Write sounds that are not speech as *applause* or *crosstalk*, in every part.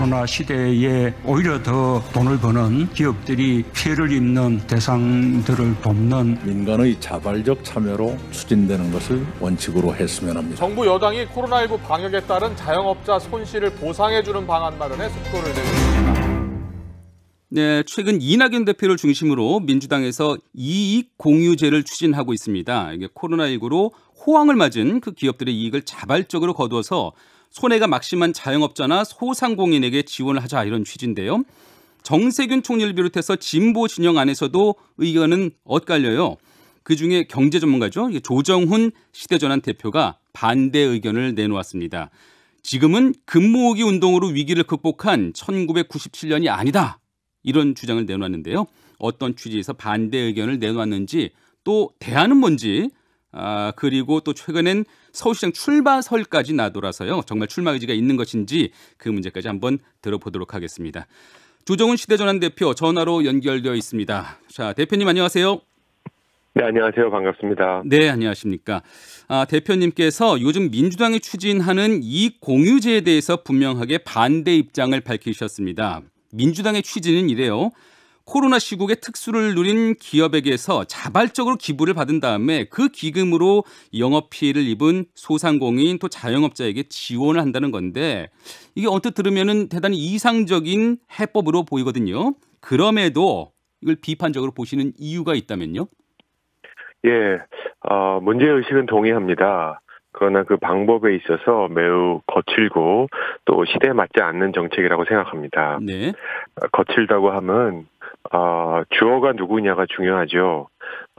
코로나 시대에 오히려 더 돈을 버는 기업들이 피해를 입는 대상들을 돕는 민간의 자발적 참여로 추진되는 것을 원칙으로 했으면 합니다. 정부 여당이 코로나19 방역에 따른 자영업자 손실을 보상해주는 방안 마련에 속도를 내고 있습니다. 네, 최근 이낙연 대표를 중심으로 민주당에서 이익 공유제를 추진하고 있습니다. 이게 코로나19로 호황을 맞은 그 기업들의 이익을 자발적으로 거두어서 손해가 막심한 자영업자나 소상공인에게 지원을 하자 이런 취지인데요. 정세균 총리를 비롯해서 진보 진영 안에서도 의견은 엇갈려요. 그 중에 경제 전문가죠. 조정훈 시대전환 대표가 반대 의견을 내놓았습니다. 지금은 금모으기 운동으로 위기를 극복한 1997년이 아니다. 이런 주장을 내놓았는데요. 어떤 취지에서 반대 의견을 내놓았는지 또 대안은 뭔지 아, 그리고 또 최근엔 서울시장 출마설까지 나돌아서요. 정말 출마 의지가 있는 것인지 그 문제까지 한번 들어보도록 하겠습니다. 조정훈 시대전환 대표 전화로 연결되어 있습니다. 자, 대표님 안녕하세요. 네, 안녕하세요. 반갑습니다. 네, 안녕하십니까. 아, 대표님께서 요즘 민주당이 추진하는 이 공유제에 대해서 분명하게 반대 입장을 밝히셨습니다. 민주당의 취지는 이래요. 코로나 시국에 특수를 누린 기업에게서 자발적으로 기부를 받은 다음에 그 기금으로 영업 피해를 입은 소상공인 또 자영업자에게 지원을 한다는 건데 이게 언뜻 들으면은 대단히 이상적인 해법으로 보이거든요. 그럼에도 이걸 비판적으로 보시는 이유가 있다면요? 예, 어, 문제 의식은 동의합니다. 그러나 그 방법에 있어서 매우 거칠고 또 시대에 맞지 않는 정책이라고 생각합니다. 네. 어, 거칠다고 하면 어, 주어가 누구냐가 중요하죠.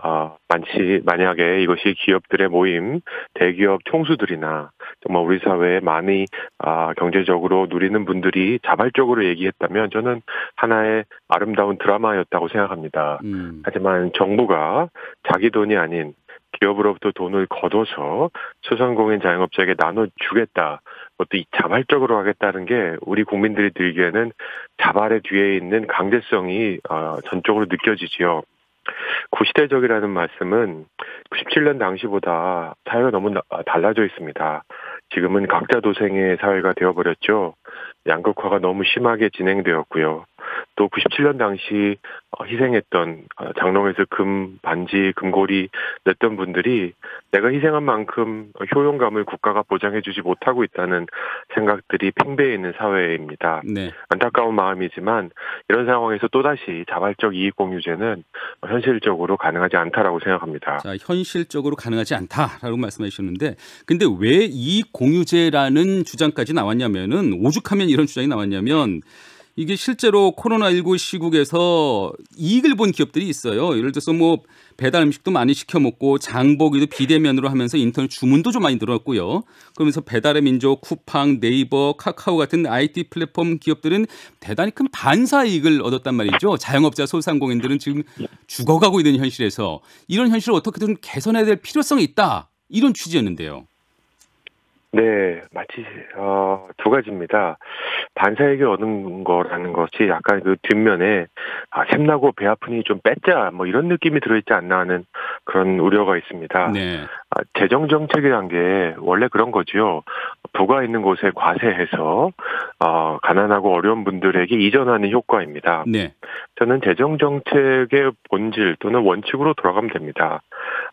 어, 만치, 만약에 이것이 기업들의 모임, 대기업 총수들이나 정말 우리 사회에 많이 아, 경제적으로 누리는 분들이 자발적으로 얘기했다면 저는 하나의 아름다운 드라마였다고 생각합니다. 음. 하지만 정부가 자기 돈이 아닌 기업으로부터 돈을 걷어서 소상공인 자영업자에게 나눠주겠다. 그것도 이 자발적으로 하겠다는 게 우리 국민들이 들기에는 자발의 뒤에 있는 강제성이 어, 전적으로 느껴지지요. 구시대적이라는 말씀은 97년 당시보다 사회가 너무 달라져 있습니다. 지금은 각자 도생의 사회가 되어버렸죠. 양극화가 너무 심하게 진행되었고요. 또 97년 당시 어, 희생했던 어, 장롱에서 금 반지 금고리 냈던 분들이 내가 희생한 만큼 효용감을 국가가 보장해주지 못하고 있다는 생각들이 팽배해 있는 사회입니다. 네. 안타까운 마음이지만 이런 상황에서 또다시 자발적 이익 공유제는 현실적으로 가능하지 않다라고 생각합니다. 자, 현실적으로 가능하지 않다라고 말씀해 주셨는데 근데 왜 이익 공유제라는 주장까지 나왔냐면은 오죽하면 이런 주장이 나왔냐면 이게 실제로 코로나19 시국에서 이익을 본 기업들이 있어요. 예를 들어서 뭐 배달 음식도 많이 시켜 먹고 장보기도 비대면으로 하면서 인터넷 주문도 좀 많이 늘었고요. 그러면서 배달의 민족, 쿠팡, 네이버, 카카오 같은 IT 플랫폼 기업들은 대단히 큰 반사 이익을 얻었단 말이죠. 자영업자 소상공인들은 지금 죽어가고 있는 현실에서 이런 현실을 어떻게든 개선해야 될 필요성이 있다. 이런 취지였는데요. 네, 마치 어, 두 가지입니다. 반사에게 얻는 거라는 것이 약간 그 뒷면에 아, 샘나고 배 아프니 좀 뺐자 뭐 이런 느낌이 들어있지 않나 하는 그런 우려가 있습니다. 네. 아, 재정 정책이란 게 원래 그런 거지요. 부가 있는 곳에 과세해서 어, 가난하고 어려운 분들에게 이전하는 효과입니다. 네. 저는 재정 정책의 본질 또는 원칙으로 돌아가면 됩니다.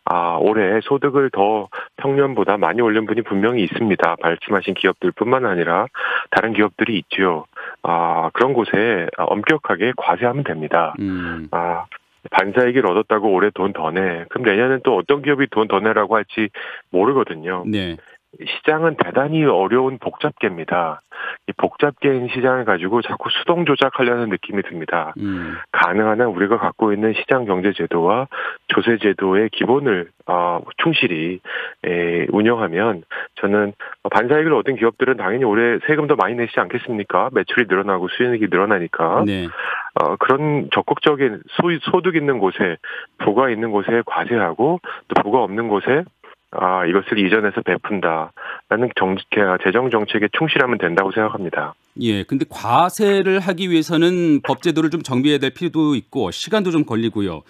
아, 올해 소득을 더 평년보다 많이 올린 분이 분명히 있습니다. 말씀하신 기업들뿐만 아니라 다른 기업들이 있지요. 아, 그런 곳에 엄격하게 과세하면 됩니다. 음. 아, 반사이익을 얻었다고 올해 돈 더 내. 그럼 내년엔 또 어떤 기업이 돈 더 내라고 할지 모르거든요. 네. 시장은 대단히 어려운 복잡계입니다. 이 복잡계인 시장을 가지고 자꾸 수동 조작하려는 느낌이 듭니다. 음. 가능한 한 우리가 갖고 있는 시장 경제 제도와 조세 제도의 기본을 어, 충실히 에, 운영하면 저는 반사이익을 얻은 기업들은 당연히 올해 세금 더 많이 내시지 않겠습니까? 매출이 늘어나고 수익이 늘어나니까 네. 어, 그런 적극적인 소, 소득 있는 곳에 부가 있는 곳에 과세하고 또 부가 없는 곳에 아, 이것을 이전해서 베푼다 라는 정, 재정 정책에 충실하면 된다고 생각합니다. 예. 근데 과세를 하기 위해서는 법제도를 좀 정비해야 될 필요도 있고 시간도 좀 걸리고요.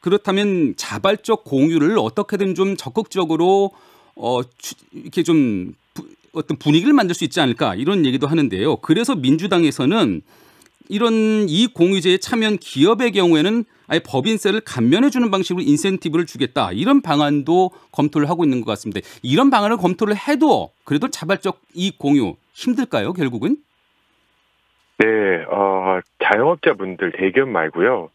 그렇다면 자발적 공유를 어떻게든 좀 적극적으로 어 이렇게 좀 어떤 분위기를 만들 수 있지 않을까 이런 얘기도 하는데요. 그래서 민주당에서는 이런 이 공유제에 참여한 기업의 경우에는 아예 법인세를 감면해 주는 방식으로 인센티브를 주겠다 이런 방안도 검토를 하고 있는 것 같습니다. 이런 방안을 검토를 해도 그래도 자발적 이익 공유 힘들까요? 결국은? 네, 어, 자영업자분들 대기업 말고요.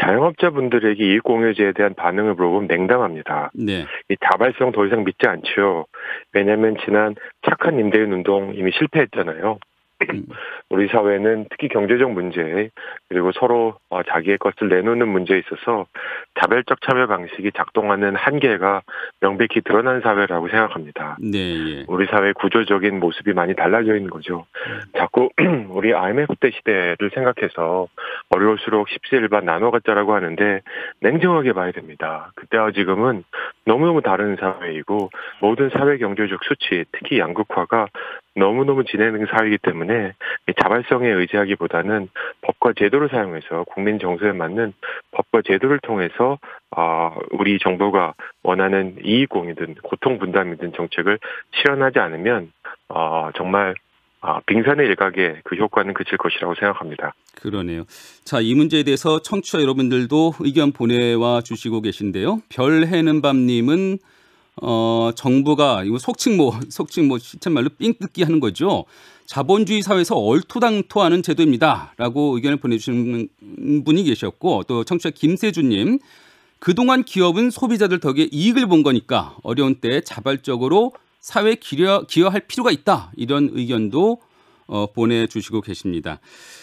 자영업자분들에게 이익공유제에 대한 반응을 물어보면 냉담합니다. 네. 이 자발성 더 이상 믿지 않죠. 왜냐하면 지난 착한 임대인 운동 이미 실패했잖아요. *clears throat* 음. 우리 사회는 특히 경제적 문제 그리고 서로 어, 자기의 것을 내놓는 문제에 있어서 자발적 참여 방식이 작동하는 한계가 명백히 드러난 사회라고 생각합니다. 네. 예. 우리 사회 구조적인 모습이 많이 달라져 있는 거죠. 자꾸 *clears throat* 우리 IMF 때 시대를 생각해서 어려울수록 십시일반 나눠 갖자라고 하는데 냉정하게 봐야 됩니다. 그때와 지금은 너무너무 다른 사회이고 모든 사회 경제적 수치, 특히 양극화가 너무너무 진행된 사회이기 때문에 이 자발성에 의지하기보다는 법과 제도를 사용해서 국민 정서에 맞는 법과 제도를 통해서 아, 우리 정부가 원하는 이익 공유든 고통 분담이든 정책을 실현하지 않으면 어, 정말 아, 빙산의 일각에 그 효과는 그칠 것이라고 생각합니다. 그러네요. 자, 이 문제에 대해서 청취자 여러분들도 의견 보내와 주시고 계신데요. 별해는 밤님은 어, 정부가 이거 속칭모, *laughs* 속칭모 시쳇말로 삥 뜯기 하는 거죠. 자본주의 사회에서 얼토당토하는 제도입니다라고 의견을 보내주시는 분이 계셨고 또 청취자 김세준님 그동안 기업은 소비자들 덕에 이익을 본 거니까 어려운 때 자발적으로 사회 기여, 기여할 필요가 있다 이런 의견도 어, 보내주시고 계십니다.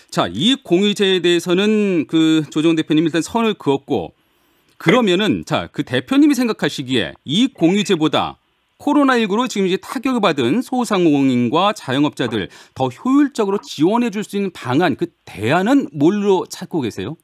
자, 이익 공유제에 대해서는 그 조정 대표님 일단 선을 그었고 그러면은 자, 그 대표님이 생각하시기에 이익 공유제보다 코로나19로 지금 이제 타격을 받은 소상공인과 자영업자들 더 효율적으로 지원해 줄 수 있는 방안 그 대안은 뭘로 찾고 계세요?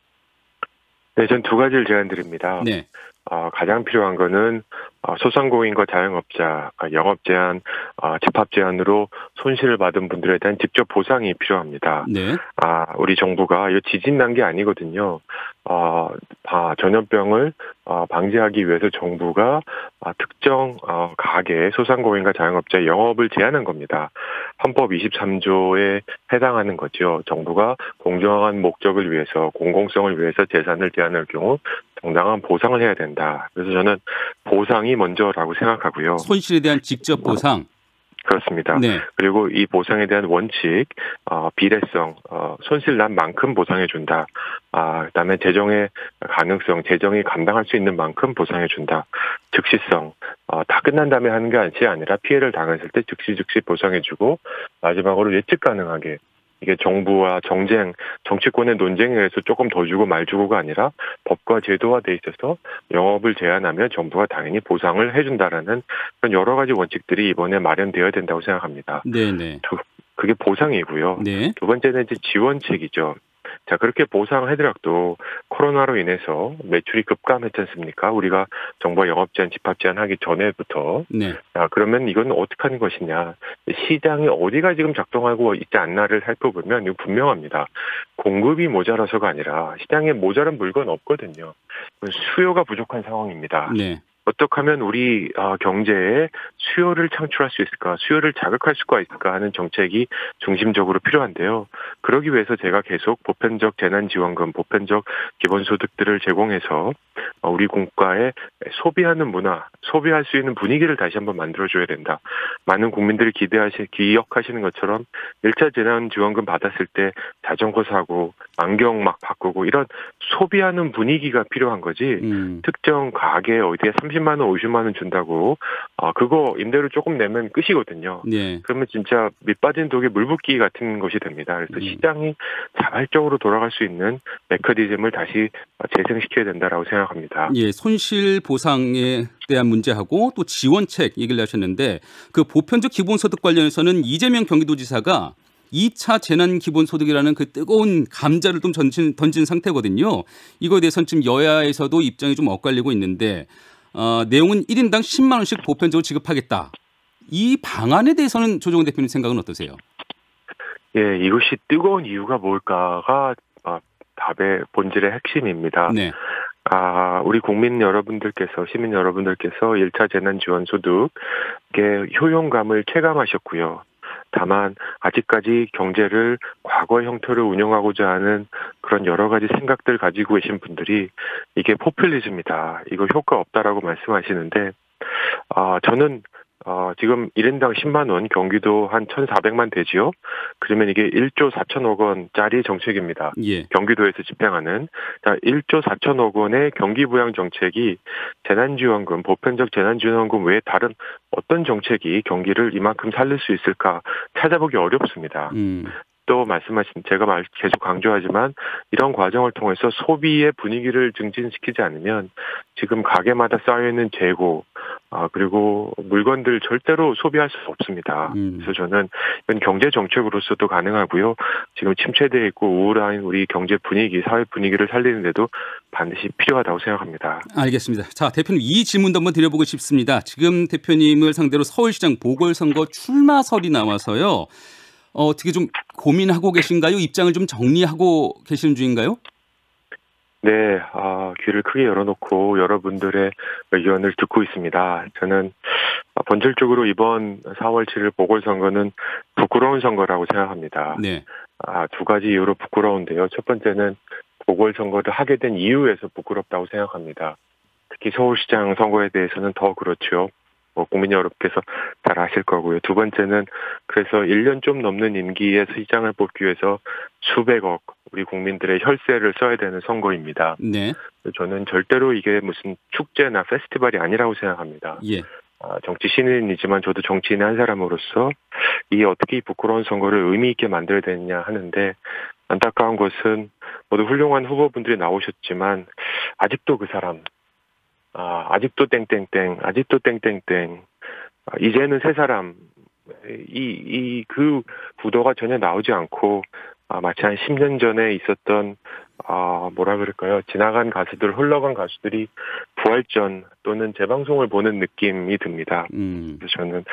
네, 전 두 가지를 제안드립니다. 네. 어, 가장 필요한 거는 어, 소상공인과 자영업자 아, 영업 제한, 어, 집합 제한으로 손실을 받은 분들에 대한 직접 보상이 필요합니다. 네. 아, 우리 정부가 이거 지진 난 게 아니거든요. 어, 아, 전염병을 어, 방지하기 위해서 정부가 아, 특정 어, 가게 소상공인과 자영업자 영업을 제한한 겁니다. 헌법 23조에 해당하는 거죠. 정부가 공정한 목적을 위해서 공공성을 위해서 재산을 제한할 경우 정당한 보상을 해야 된다. 그래서 저는 보상이 먼저라고 생각하고요. 손실에 대한 직접 보상. 그렇습니다. 네. 그리고 이 보상에 대한 원칙, 어, 비례성, 어, 손실 난 만큼 보상해 준다. 아, 그다음에 재정의 가능성, 재정이 감당할 수 있는 만큼 보상해 준다. 즉시성, 어, 다 끝난 다음에 하는 게 아니라 피해를 당했을 때 즉시 즉시 보상해 주고 마지막으로 예측 가능하게 이게 정부와 정쟁, 정치권의 논쟁에 의해서 조금 더 주고 말 주고가 아니라 법과 제도화돼 있어서 영업을 제한하면 정부가 당연히 보상을 해준다라는 그런 여러 가지 원칙들이 이번에 마련되어야 된다고 생각합니다. 네, 네. 그게 보상이고요. 네. 두 번째는 이제 지원책이죠. 자, 그렇게 하더라도 코로나로 인해서 매출이 급감했지 않습니까? 우리가 정부가 영업 제한, 집합 제한 하기 전에부터. 네. 자, 그러면 이건 어떻게 하는 것이냐. 시장이 어디가 지금 작동하고 있지 않나를 살펴보면 이거 분명합니다. 공급이 모자라서가 아니라 시장에 모자란 물건 없거든요. 수요가 부족한 상황입니다. 네. 어떻게 하면 우리 어, 경제에 수요를 창출할 수 있을까, 수요를 자극할 수가 있을까 하는 정책이 중심적으로 필요한데요. 그러기 위해서 제가 계속 보편적 재난지원금, 보편적 기본소득들을 제공해서 어, 우리 국가에 소비하는 문화, 소비할 수 있는 분위기를 다시 한번 만들어줘야 된다. 많은 국민들이 기대하시, 기억하시는 것처럼 1차 재난지원금 받았을 때 자전거 사고, 안경 막 바꾸고 이런 소비하는 분위기가 필요한 거지. 음. 특정 가게 어디에 30만 원, 50만 원 준다고 아 그거 임대료 조금 내면 끝이거든요. 네. 그러면 진짜 밑빠진 독에 물 붓기 같은 것이 됩니다. 그래서 음. 시장이 자발적으로 돌아갈 수 있는 메커니즘을 다시 재생시켜야 된다라고 생각합니다. 예, 손실 보상에 대한 문제하고 또 지원책 얘기를 하셨는데 그 보편적 기본소득 관련해서는 이재명 경기도지사가 2차 재난 기본소득이라는 그 뜨거운 감자를 좀 던진, 던진 상태거든요. 이거에 대해서는 지금 여야에서도 입장이 좀 엇갈리고 있는데 어, 내용은 1인당 10만 원씩 보편적으로 지급하겠다. 이 방안에 대해서는 조정훈 대표님 생각은 어떠세요? 예, 이것이 뜨거운 이유가 뭘까가 아, 답의 본질의 핵심입니다. 네. 아, 우리 국민 여러분들께서, 시민 여러분들께서 1차 재난지원소득의 효용감을 체감하셨고요. 다만, 아직까지 경제를 과거의 형태로 운영하고자 하는 그런 여러 가지 생각들 가지고 계신 분들이 이게 포퓰리즘이다. 이거 효과 없다라고 말씀하시는데, 아, 저는 어, 지금 1인당 10만 원, 경기도 한 1,400만 되지요. 그러면 이게 1조 4천억 원짜리 정책입니다. 예. 경기도에서 집행하는 자 1조 4천억 원의 경기 부양 정책이 재난지원금, 보편적 재난지원금 외에 다른 어떤 정책이 경기를 이만큼 살릴 수 있을까 찾아보기 어렵습니다. 음. 또 말씀하신 제가 말 계속 강조하지만 이런 과정을 통해서 소비의 분위기를 증진시키지 않으면 지금 가게마다 쌓여 있는 재고 아 그리고 물건들 절대로 소비할 수 없습니다. 음. 그래서 저는 이건 경제 정책으로서도 가능하고요. 지금 침체돼 있고 우울한 우리 경제 분위기, 사회 분위기를 살리는데도 반드시 필요하다고 생각합니다. 알겠습니다. 자, 대표님 이 질문도 한번 드려보고 싶습니다. 지금 대표님을 상대로 서울시장 보궐선거 출마설이 나와서요. 어, 어떻게 좀 고민하고 계신가요? 입장을 좀 정리하고 계시는 중인가요? 네, 아, 귀를 크게 열어놓고 여러분들의 의견을 듣고 있습니다. 저는 본질적으로 이번 4월 7일 보궐선거는 부끄러운 선거라고 생각합니다. 네. 아, 두 가지 이유로 부끄러운데요. 첫 번째는 보궐선거를 하게 된 이유에서 부끄럽다고 생각합니다. 특히 서울시장 선거에 대해서는 더 그렇죠. 뭐 국민 여러분께서 잘 아실 거고요. 두 번째는 그래서 1년 좀 넘는 임기에 시장을 뽑기 위해서 수백억 우리 국민들의 혈세를 써야 되는 선거입니다. 네. 저는 절대로 이게 무슨 축제나 페스티벌이 아니라고 생각합니다. 예. 아, 정치 신인이지만 저도 정치인의 한 사람으로서 이 어떻게 이 부끄러운 선거를 의미 있게 만들어야 되느냐 하는데 안타까운 것은 모두 훌륭한 후보분들이 나오셨지만 아직도 그 사람 아, 아직도 땡땡땡, 아직도 땡땡땡, 아, 이제는 세 사람, 이, 이, 그 구도가 전혀 나오지 않고, 아, 마치 한 10년 전에 있었던, 아, 뭐라 그럴까요. 지나간 가수들, 흘러간 가수들이 부활전 또는 재방송을 보는 느낌이 듭니다. 음. 그래서 저는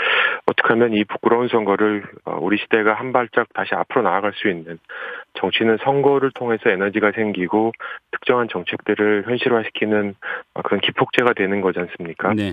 어떻게 하면 이 부끄러운 선거를 어, 우리 시대가 한 발짝 다시 앞으로 나아갈 수 있는 정치는 선거를 통해서 에너지가 생기고 특정한 정책들을 현실화시키는 어, 그런 기폭제가 되는 거지 않습니까? 네.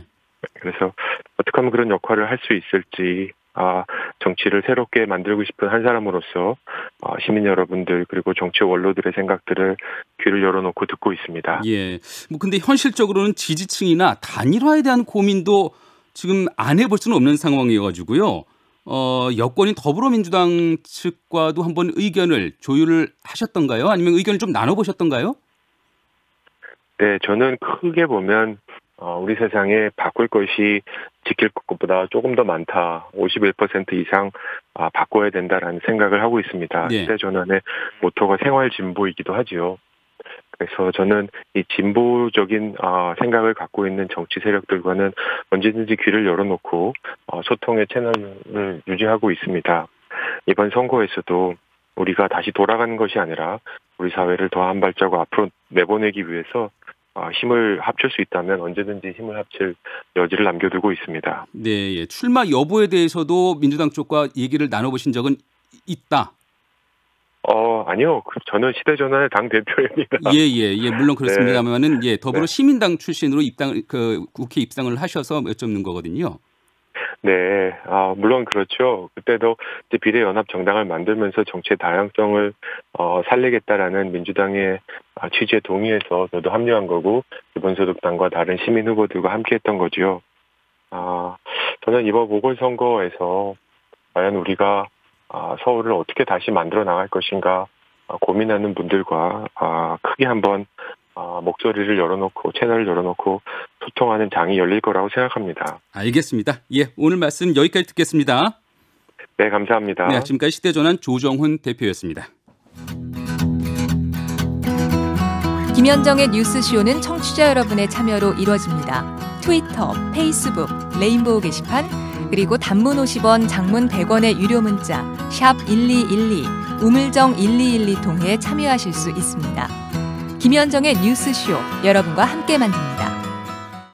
그래서 어떻게 하면 그런 역할을 할 수 있을지 아, 정치를 새롭게 만들고 싶은 한 사람으로서 어, 시민 여러분들 그리고 정치 원로들의 생각들을 귀를 열어놓고 듣고 있습니다. 예. 뭐 근데 현실적으로는 지지층이나 단일화에 대한 고민도 지금 안 해볼 수는 없는 상황이어가지고요. 어, 여권인 더불어민주당 측과도 한번 의견을 조율을 하셨던가요? 아니면 의견을 좀 나눠보셨던가요? 네, 저는 크게 보면 어, 우리 세상에 바꿀 것이 지킬 것보다 조금 더 많다. 51% 이상 아, 바꿔야 된다라는 생각을 하고 있습니다. 네. 시대 전환의 모토가 생활 진보이기도 하지요. 그래서 저는 이 진보적인 아, 생각을 갖고 있는 정치 세력들과는 언제든지 귀를 열어놓고 어, 소통의 채널을 유지하고 있습니다. 이번 선거에서도 우리가 다시 돌아가는 것이 아니라 우리 사회를 더 한 발자국 앞으로 내보내기 위해서 어, 힘을 합칠 수 있다면 언제든지 힘을 합칠 여지를 남겨두고 있습니다. 네, 예. 출마 여부에 대해서도 민주당 쪽과 얘기를 나눠보신 적은 있다. 어, 아니요. 그 저는 시대전환의 당 대표입니다. 예, 예, 예. 물론 그렇습니다만은 예, 더불어 네. 시민당 출신으로 입당 그 국회 입당을 하셔서 여쭙는 거거든요. 네, 아, 물론 그렇죠. 그때도 이제 비례연합 정당을 만들면서 정치의 다양성을 어, 살리겠다라는 민주당의 아, 취지에 동의해서 저도 합류한 거고 기본소득당과 다른 시민 후보들과 함께했던 거지요. 아, 저는 이번 보궐선거에서 과연 우리가 아, 서울을 어떻게 다시 만들어 나갈 것인가 아, 고민하는 분들과 아, 크게 한번 아, 목소리를 열어놓고 채널을 열어놓고 소통하는 장이 열릴 거라고 생각합니다. 알겠습니다. 예, 오늘 말씀 여기까지 듣겠습니다. 네, 감사합니다. 네, 지금까지 시대전환 조정훈 대표였습니다. 김현정의 뉴스쇼는 청취자 여러분의 참여로 이루어집니다. 트위터, 페이스북, 레인보우 게시판, 그리고 단문 50원, 장문 100원의 유료 문자 샵 1212, 우물정 1212 통해 참여하실 수 있습니다. 김현정의 뉴스쇼 여러분과 함께 만듭니다.